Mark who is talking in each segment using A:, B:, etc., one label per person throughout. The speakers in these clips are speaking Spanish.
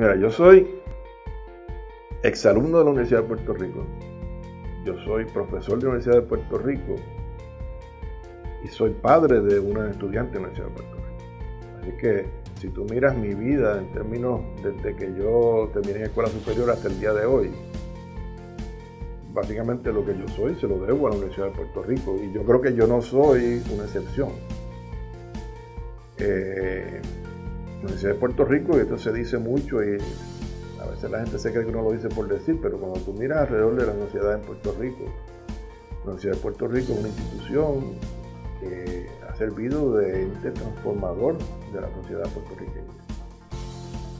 A: Mira, yo soy exalumno de la Universidad de Puerto Rico. Yo soy profesor de la Universidad de Puerto Rico y soy padre de una estudiante de la Universidad de Puerto Rico. Así que si tú miras mi vida en términos desde que yo terminé en escuela superior hasta el día de hoy, básicamente lo que yo soy se lo debo a la Universidad de Puerto Rico y yo creo que yo no soy una excepción. Eh, Universidad de Puerto Rico, y esto se dice mucho y a veces la gente se cree que uno lo dice por decir, pero cuando tú miras alrededor de la universidad en Puerto Rico, la Universidad de Puerto Rico es una institución que ha servido de ente transformador de la sociedad puertorriqueña.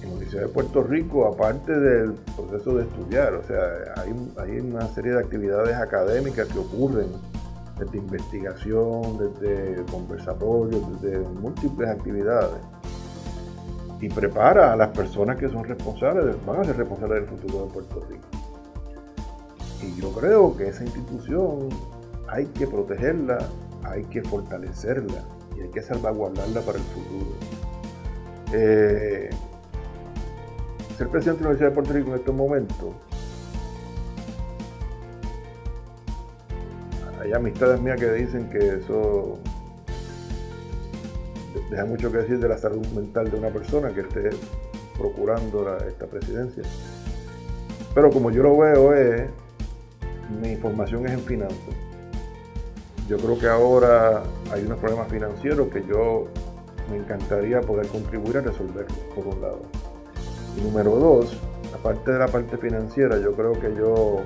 A: En la Universidad de Puerto Rico, aparte del proceso de estudiar, o sea, hay, hay una serie de actividades académicas que ocurren desde investigación, desde conversatorios, desde múltiples actividades y prepara a las personas que son responsables, van a ser responsables del futuro de Puerto Rico. Y yo creo que esa institución hay que protegerla, hay que fortalecerla y hay que salvaguardarla para el futuro. Eh, ser presidente de la Universidad de Puerto Rico en estos momentos, hay amistades mías que dicen que eso deja mucho que decir de la salud mental de una persona que esté procurando esta presidencia. Pero como yo lo veo es, mi información es en finanzas. Yo creo que ahora hay unos problemas financieros que yo me encantaría poder contribuir a resolver, por un lado. Y número dos, aparte de la parte financiera, yo creo que yo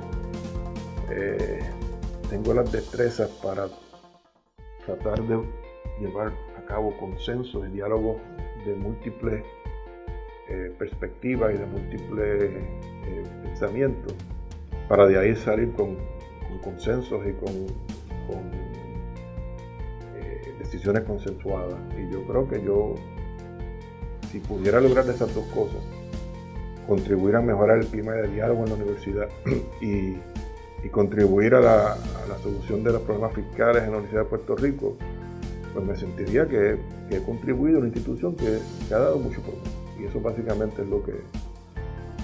A: eh, tengo las destrezas para tratar de llevar cabo consensos y diálogos de múltiples eh, perspectivas y de múltiples eh, pensamientos, para de ahí salir con, consensos y con, eh, decisiones consensuadas. Y yo creo que yo, si pudiera lograr esas dos cosas, contribuir a mejorar el clima de diálogo en la universidad y, contribuir a a la, solución de los problemas fiscales en la Universidad de Puerto Rico, pues me sentiría que, he contribuido a una institución que, ha dado mucho por mí. Y eso básicamente es lo que,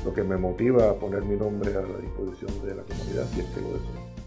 A: lo que me motiva a poner mi nombre a la disposición de la comunidad si es que lo deseo.